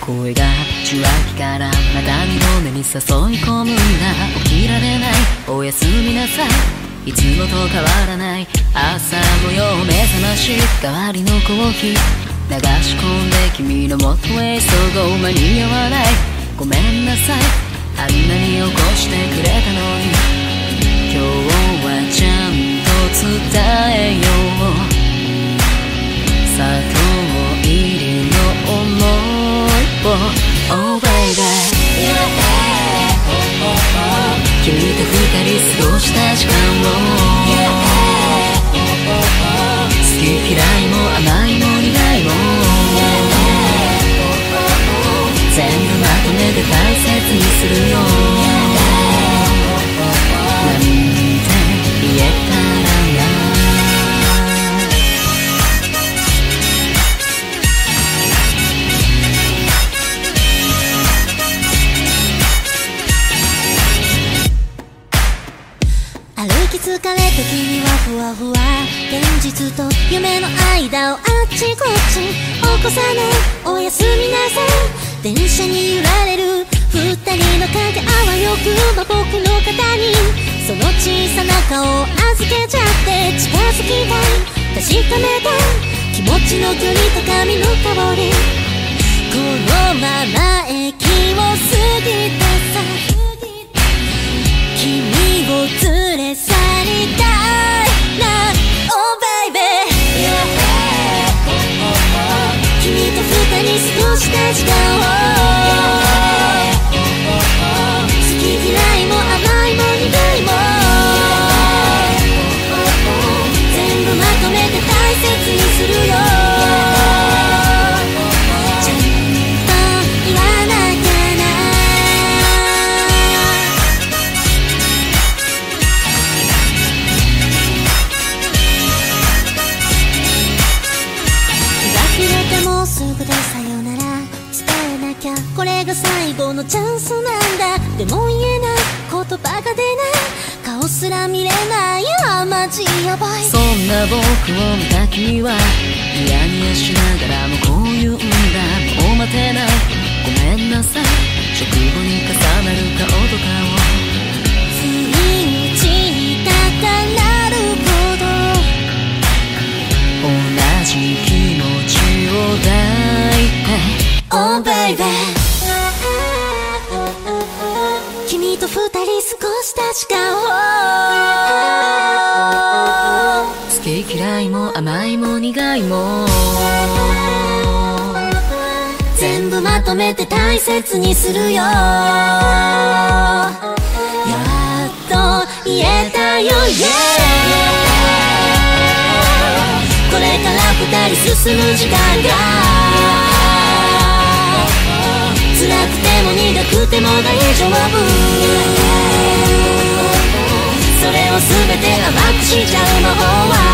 声が受話器からまた二度目に誘い込むんだ起きられない。おやすみなさい。いつもと変わらない。朝模様目覚まし代わりのコーヒー流し込んで君の元へ急ごう間に合わない。ごめんなさい。あんなに起こしてくれたのに。今日はいをふわふわ現実と夢の間をあっちこっち起こさないおやすみなさい電車に揺られる二人の影あわよくば僕の肩にその小さな顔を預けちゃって近づきたい。確かめたい。気持ちの距離と髪の香りこのまま駅するよ。ちゃんと言わなきゃな日が暮れてもうすぐでさよなら。伝えなきゃ。これが最後のチャンスなんだ。でも言えない言葉が出ない。顔すら見れないあマジやばい。そんな僕を見た君はニヤニヤしながらもこう言うんだ。もう待てない。ごめんなさい。食後に重なる顔とかを不意打ちにたたなるほど。同じ気持ちを抱いて。Oh baby と二人過ごした時間を好き嫌いも甘いも苦いも。全部まとめて大切にするよ。やっと言えたよ。Yeah これから二人進む時間が。辛くても苦くても大丈夫。全て甘くしちゃう魔法は